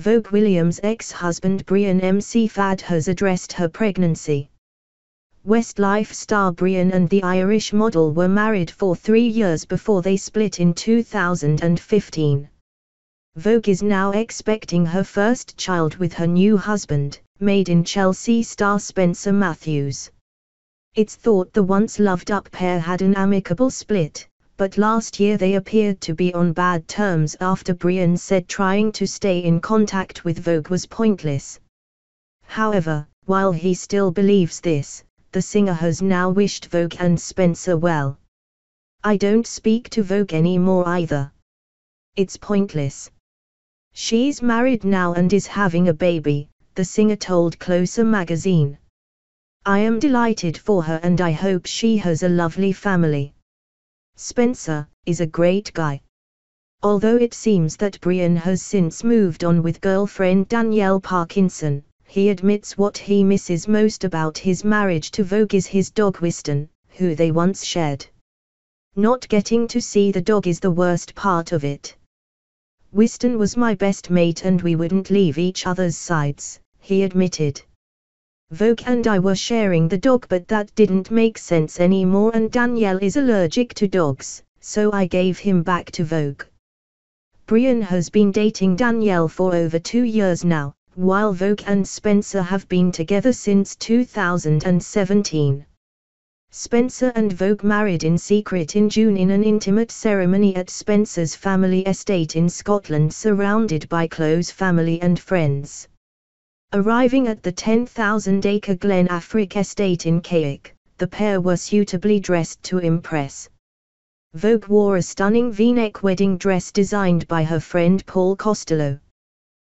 Vogue Williams' ex-husband Brian McFadden has addressed her pregnancy. Westlife star Brian and the Irish model were married for three years before they split in 2015. Vogue is now expecting her first child with her new husband, made in Chelsea star Spencer Matthews. It's thought the once loved up pair had an amicable split, but last year they appeared to be on bad terms after Brian said trying to stay in contact with Vogue was pointless. However, while he still believes this, the singer has now wished Vogue and Spencer well. I don't speak to Vogue anymore either. It's pointless. She's married now and is having a baby, the singer told Closer magazine. I am delighted for her and I hope she has a lovely family. Spencer is a great guy. Although it seems that Brian has since moved on with girlfriend Danielle Parkinson, he admits what he misses most about his marriage to Vogue is his dog Whiston, who they once shared. Not getting to see the dog is the worst part of it. Whiston was my best mate and we wouldn't leave each other's sides, he admitted. Vogue and I were sharing the dog but that didn't make sense anymore and Danielle is allergic to dogs, so I gave him back to Vogue. Brian has been dating Danielle for over two years now, while Vogue and Spencer have been together since 2017. Spencer and Vogue married in secret in June in an intimate ceremony at Spencer's family estate in Scotland surrounded by close family and friends. Arriving at the 10,000-acre Glen Affric estate in Carrick, the pair were suitably dressed to impress. Vogue wore a stunning v-neck wedding dress designed by her friend Paul Costelloe.